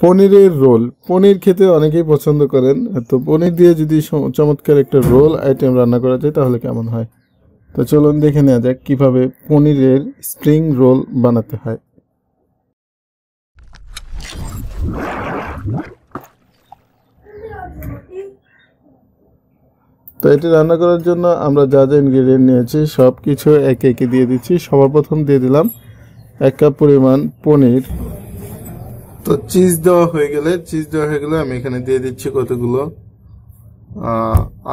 পনিরের রোল। পনির খেতে অনেকেই পছন্দ করেন। তো পনির দিয়ে যদি চমৎকার একটা রোল আইটেম রান্না করা যায়, তাহলে কেমন হয়? তো চলুন দেখে নেওয়া যাক কীভাবে পনিরের স্প্রিং রোল বানাতে হয়। তো এটি রান্না করার জন্য আমরা যা যা ইনগ্রেডিয়েন্ট নিয়েছি সব কিছু একে একে দিয়ে দিচ্ছি। সবার প্রথম দিয়ে দিলাম এক কাপ পরিমাণ পনির। তো চিজ দেওয়া হয়ে গেলে চিজ দেওয়া হয়ে গেলে আমি এখানে দিয়ে দিচ্ছি কতগুলো?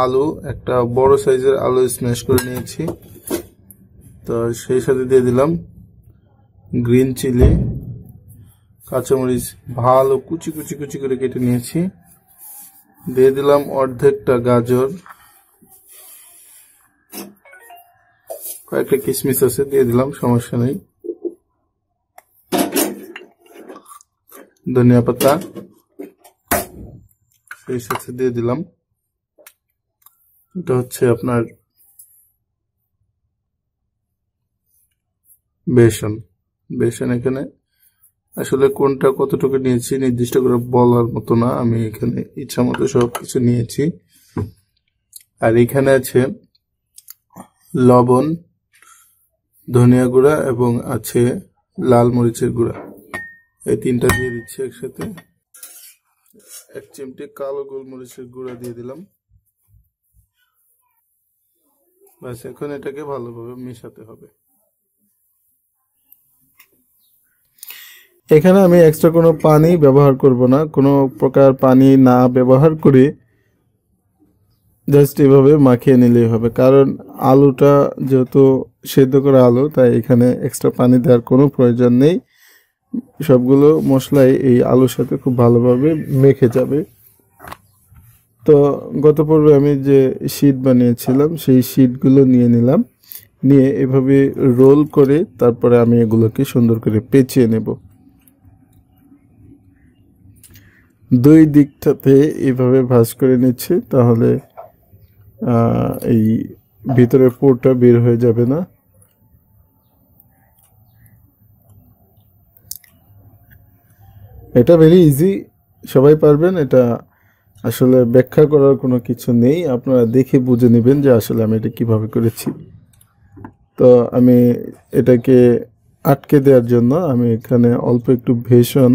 আলু, একটা বড় সাইজের আলু স্ম্যাশ করে নিয়েছি। তো সেই সাথে দিয়ে দিলাম গ্রিন চিলি কাঁচামরিচ ভালো কুচি কুচি কুচি করে কেটে নিয়েছি। দিয়ে দিলাম অর্ধেকটা গাজর। কয়েকটা কিশমিশ আছে, দিয়ে দিলাম, সমস্যা নেই। ধনিয়া পাতা। সেই সাথে দিয়ে দিলাম। এটা হচ্ছে আপনার বেসন। বেসন এখানে আসলে কোনটা কতটুকু নিয়েছি নির্দিষ্ট করে বলার মতো না। আমি এখানে ইচ্ছা মতো সব কিছু নিয়েছি। আর এখানে আছে লবণ, ধনিয়া গুঁড়া এবং আছে লাল মরিচের গুঁড়া। এই তিনটা দিয়ে দিচ্ছি একসাথে। এক চিমটি কালো গোলমরিচের গুঁড়া দিয়ে দিলাম। ব্যাস, এখন এটাকে ভালোভাবে মেশাতে হবে। এখানে আমি এক্সট্রা কোনো পানি ব্যবহার করব না। কোনো প্রকার পানি না ব্যবহার করে জাস্ট এভাবে মাখিয়ে নিলেই হবে। কারণ আলুটা যেহেতু সেদ্ধ করা আলু, তাই এখানে এক্সট্রা পানি দেওয়ার কোনো প্রয়োজন নেই। সবগুলো মশলাই এই আলুর সাথে খুব ভালোভাবে মেখে যাবে। তো গত পর্বে আমি যে শীট বানিয়েছিলাম, সেই শীটগুলো নিয়ে নিলাম। নিয়ে এভাবে রোল করে তারপরে আমি এগুলোকে সুন্দর করে পেঁচিয়ে নেব। দুই দিকটাতে এভাবে ভাজ করে নিচ্ছি, তাহলে এই ভিতরের পোরটা বের হয়ে যাবে না। এটা ভেরি ইজি সবাই পারবেন, এটা আসলে ব্যাখ্যা করার কোনো কিছু নেই, আপনারা দেখে বুঝে নেবেন যে আসলে আমি এটা কীভাবে করেছি। তো আমি এটাকে আটকে দেওয়ার জন্য আমি এখানে অল্প একটু ভেষণ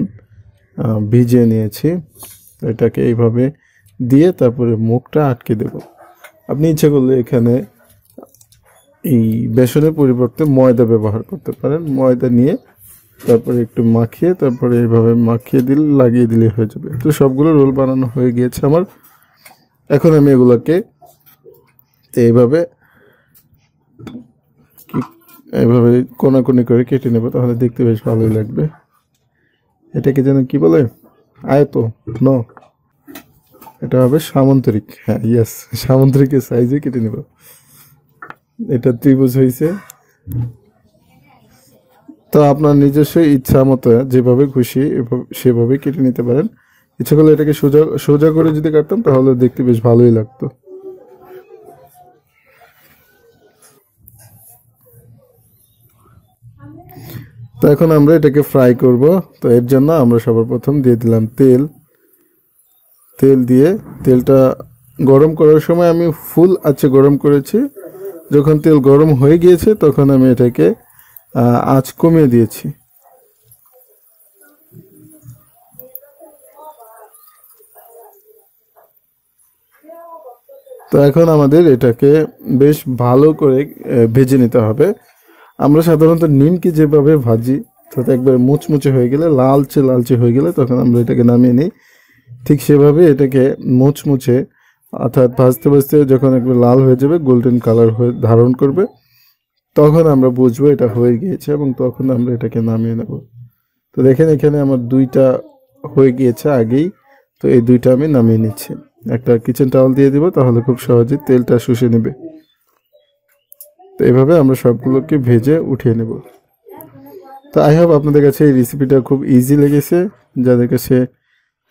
ভিজিয়ে নিয়েছি। এটাকে এইভাবে দিয়ে তারপরে মুখটা আটকে দেব। আপনি ইচ্ছে করলে এখানে এই বেসনের পরিবর্তে ময়দা ব্যবহার করতে পারেন। ময়দা নিয়ে তারপরে একটু মাখিয়ে, তারপরে এইভাবে মাখিয়ে দিলে, লাগিয়ে দিলে হয়ে যাবে। তো সবগুলো রোল বানানো হয়ে গিয়েছে আমার। এখন আমি এগুলোকে এইভাবে এইভাবে কোনাকুনি করে কেটে নেব, তাহলে দেখতে বেশ ভালোই লাগবে। এটাকে যেন কি বলে? আয়ত, ন। এটা হবে সামন্তরিক। হ্যাঁ ইয়েস সামন্তরিকের সাইজে কেটে নেব। এটা ত্রিভুজ হয়েছে তো আপনার নিজস্ব ইচ্ছা মতো যেভাবে খুশি সেভাবে কেটে নিতে পারেন। ইচ্ছা করলে এটাকে সোজা সোজা করে যদি কাটতাম তাহলে দেখতে বেশ ভালোই লাগতো। তো এখন আমরা এটাকে ফ্রাই করব। তো এর জন্য আমরা সবার প্রথম দিয়ে দিলাম তেল। তেল দিয়ে তেলটা গরম করার সময় আমি ফুল আছে গরম করেছি। যখন তেল গরম হয়ে গিয়েছে তখন আমি এটাকে আঁচ কমিয়ে দিয়েছি। তো এখন আমাদের এটাকে বেশ ভালো করে ভেজে নিতে হবে। আমরা সাধারণত নিমকি যেভাবে ভাজি, তাতে একবার মুচমুচে হয়ে গেলে, লালচে লালচে হয়ে গেলে তখন আমরা এটাকে নামিয়ে নিই। ঠিক সেভাবে এটাকে মুচমুচে, অর্থাৎ ভাজতে ভাজতে যখন একবার লাল হয়ে যাবে গোল্ডেন কালার হয়ে ধারণ করবে তখন আমরা বুঝব এটা হয়ে গিয়েছে এবং তখন আমরা এটাকে নামিয়ে নেব। তো দেখেন এখানে আমার দুইটা হয়ে গিয়েছে আগেই, তো এই দুইটা আমি নামিয়ে নিচ্ছি। একটা কিচেন টাওয়াল দিয়ে দিব, তাহলে খুব সহজে তেলটা শুষে নেবে। তো এভাবে আমরা সবগুলোকে ভেজে উঠিয়ে নেব। তো আই হোপ আপনাদের কাছে এই রেসিপিটা খুব ইজি লেগেছে। যাদের কাছে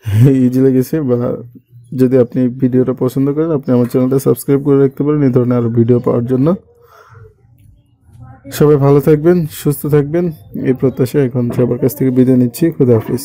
ইজি লেগেছে বা যদি আপনি ভিডিওটা পছন্দ করেন, আপনি আমার চ্যানেলটা সাবস্ক্রাইব করে রাখতে পারেন। এই ধরনের আরও ভিডিও পাওয়ার জন্য। সবাই ভালো থাকবেন, সুস্থ থাকবেন। এই প্রত্যাশা এখন সবার কাছ থেকে বিদায় নিচ্ছি। খুদা হাফিজ।